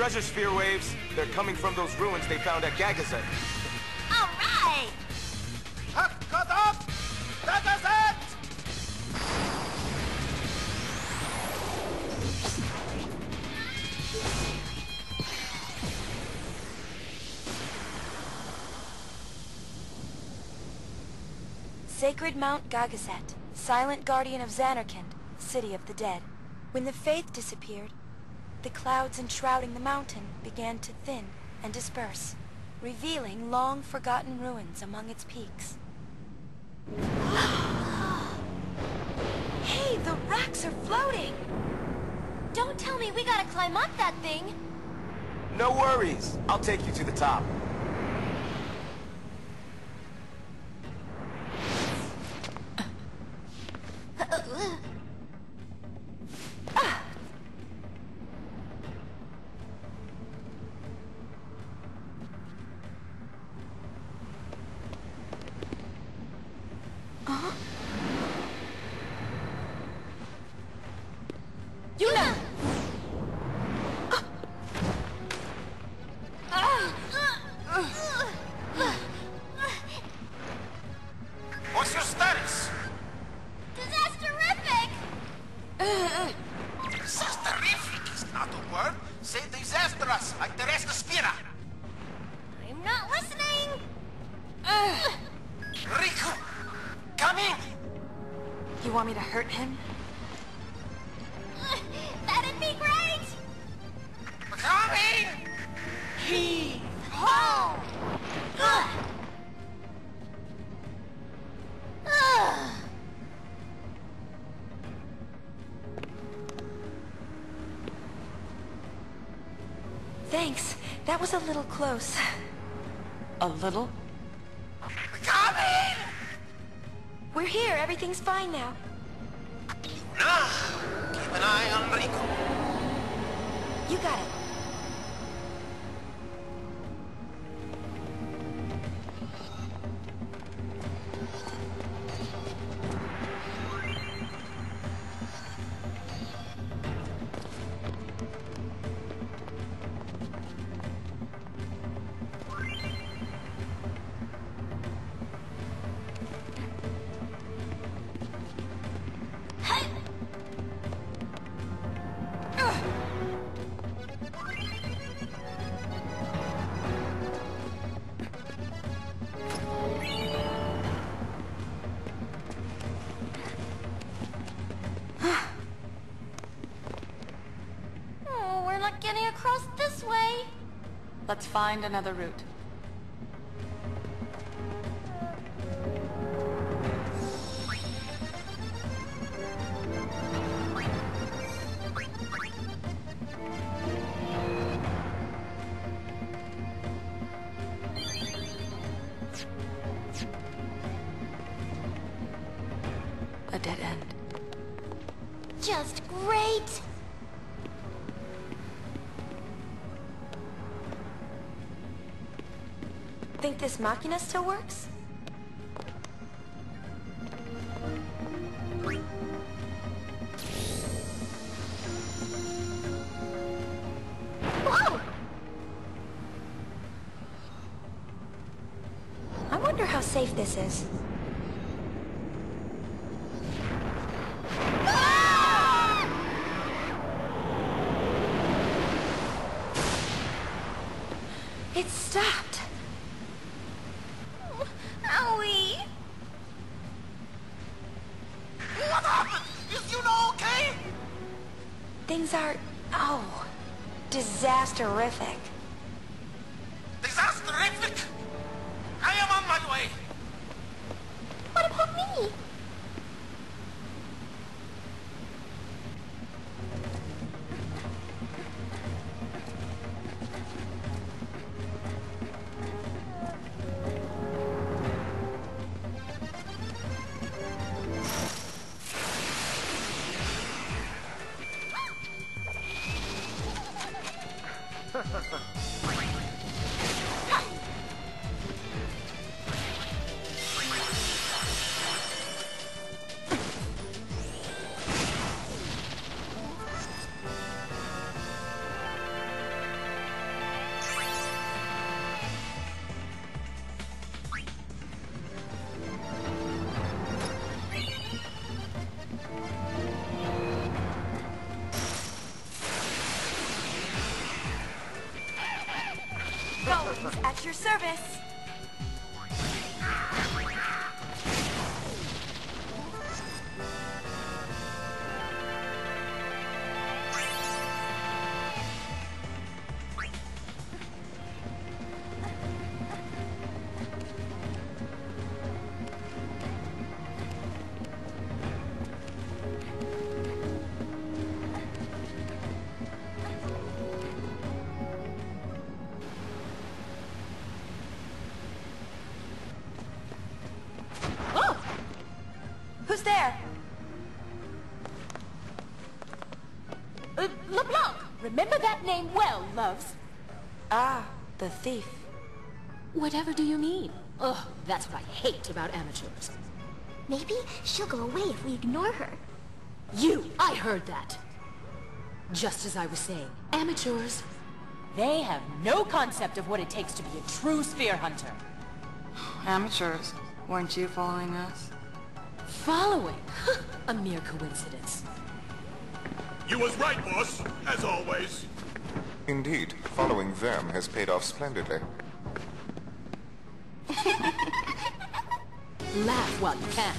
treasure sphere waves. They're coming from those ruins they found at Gagazet. All right! Cut up! Gagazet! Sacred Mount Gagazet, silent guardian of Zanarkand, city of the dead. When the faith disappeared, the clouds enshrouding the mountain began to thin and disperse, revealing long-forgotten ruins among its peaks. hey, the rocks are floating! Don't tell me we gotta climb up that thing! No worries. I'll take you to the top. Thanks. That was a little close. A little? Come in! We're here. Everything's fine now. Now, keep an eye on Rikku. You got it. Let's find another route. A dead end. Just great. Think this machina still works? Whoa! I wonder how safe this is. Ah! It stopped. Owie! What happened? Is Yunie okay? Things are... oh... disasterific. Your service. Who's there? Uh, LeBlanc! Remember that name well, loves. Ah, the thief. Whatever do you mean? Ugh, that's what I hate about amateurs. Maybe she'll go away if we ignore her. You! I heard that! Just as I was saying, amateurs, they have no concept of what it takes to be a true sphere hunter. Amateurs, weren't you following us? Following? a mere coincidence. You was right, boss, as always. Indeed, following them has paid off splendidly. Laugh while you can.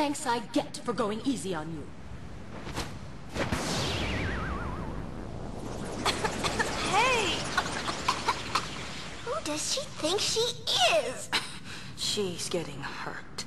Thanks I get for going easy on you. Hey! Who does she think she is? She's getting hurt.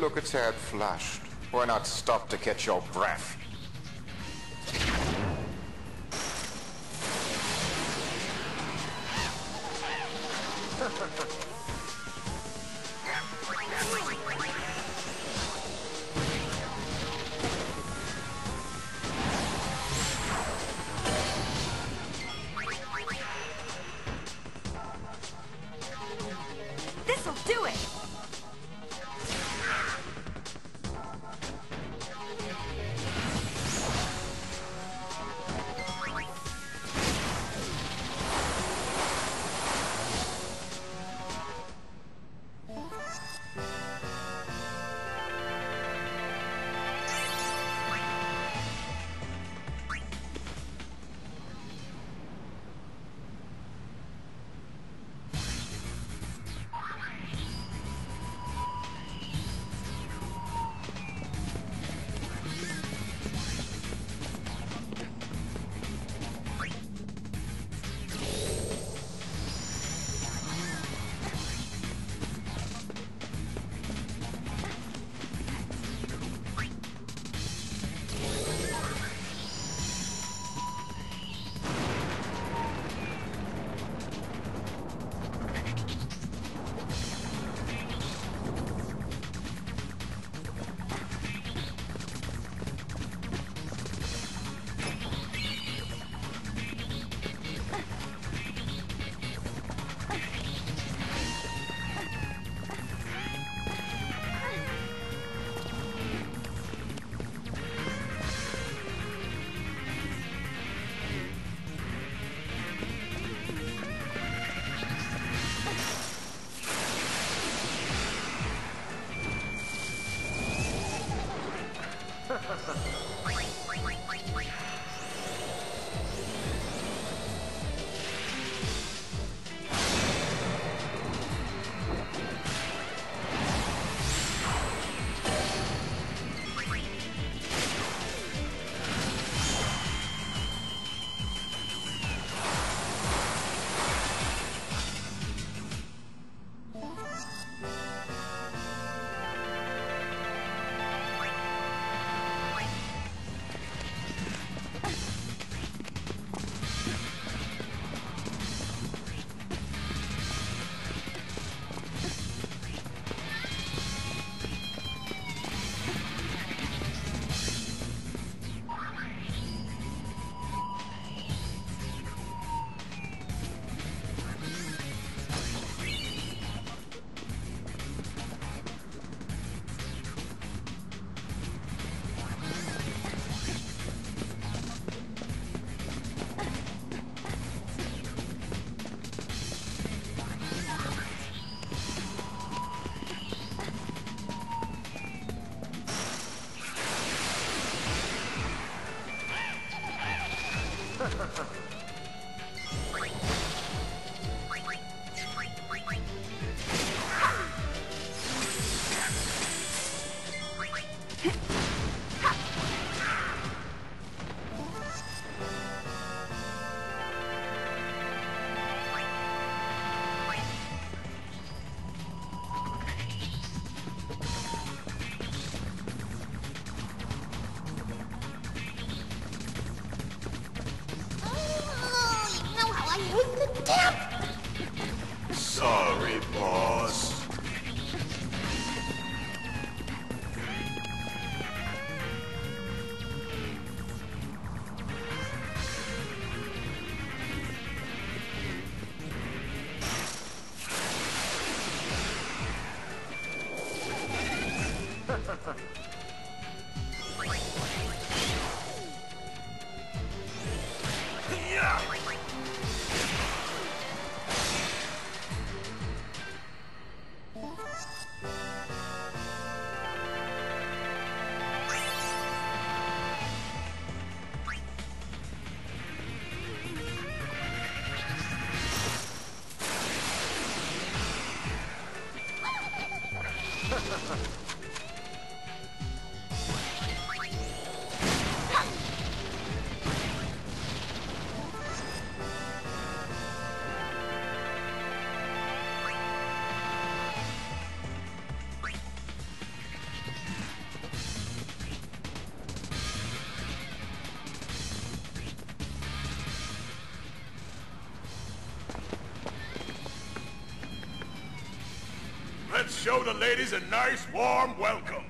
Look a tad flushed. Why not stop to catch your breath? 哈哈。Sorry, boss. Show the ladies a nice, warm welcome.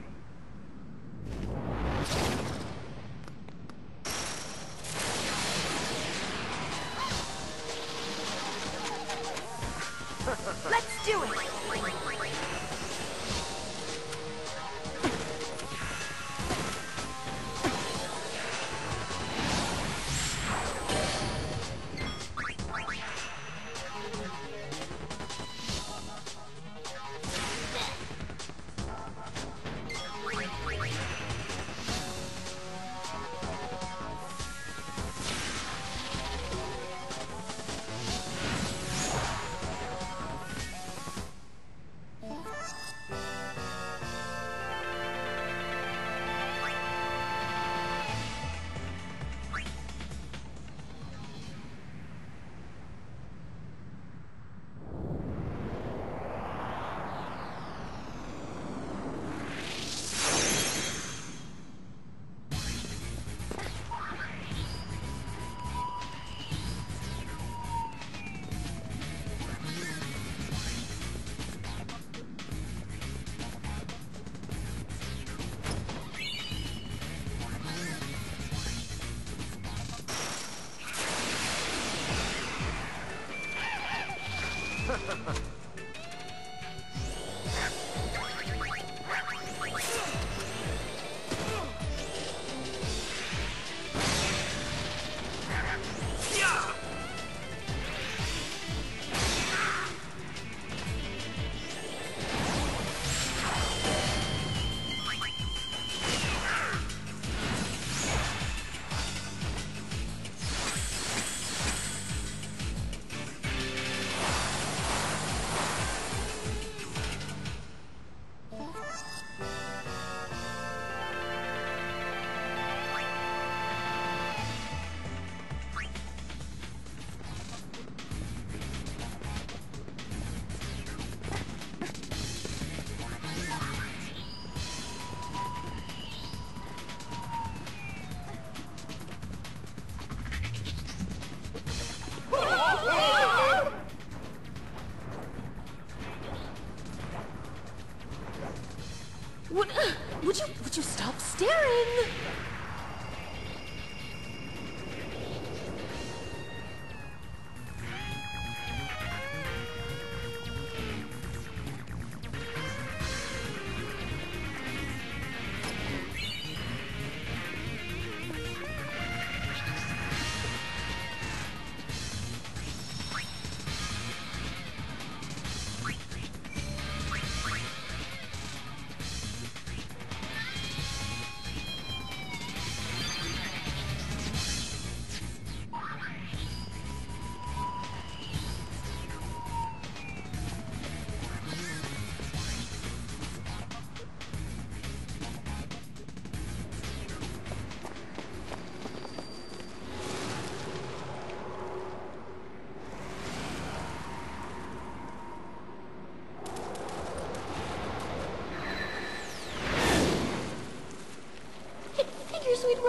Ha ha ha.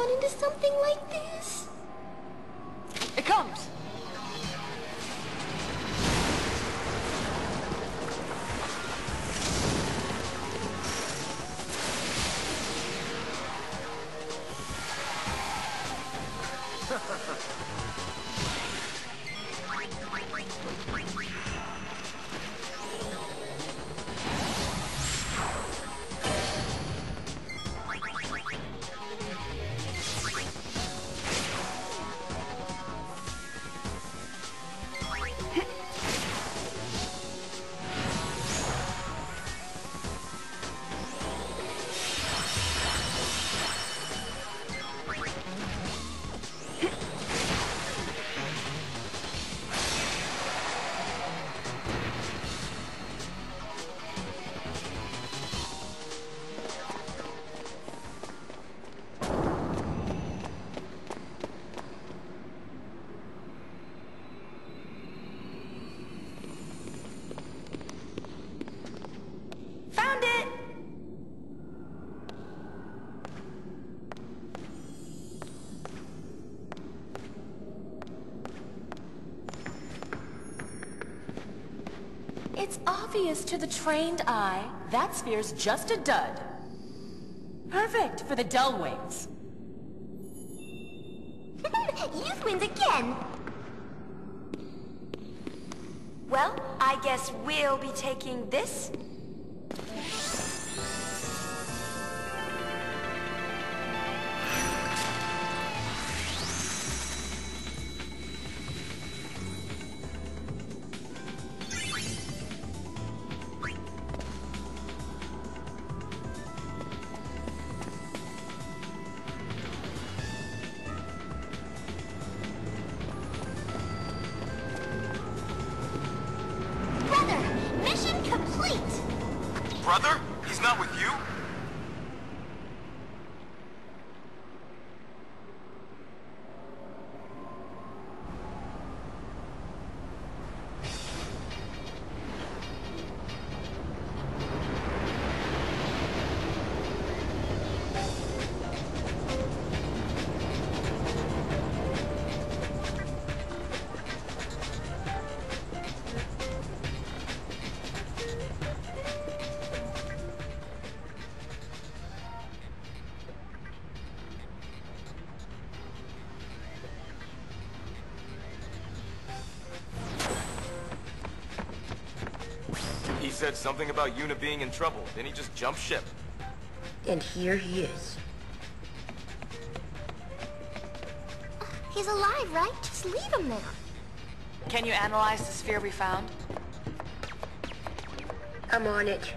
Into something like this. Obvious to the trained eye, that sphere's just a dud. Perfect for the dull wings. Youth wins again. Well, I guess we'll be taking this. Not with you? Said something about Yuna being in trouble. Then he just jumped ship. And here he is. He's alive, right? Just leave him there. Can you analyze the sphere we found? I'm on it.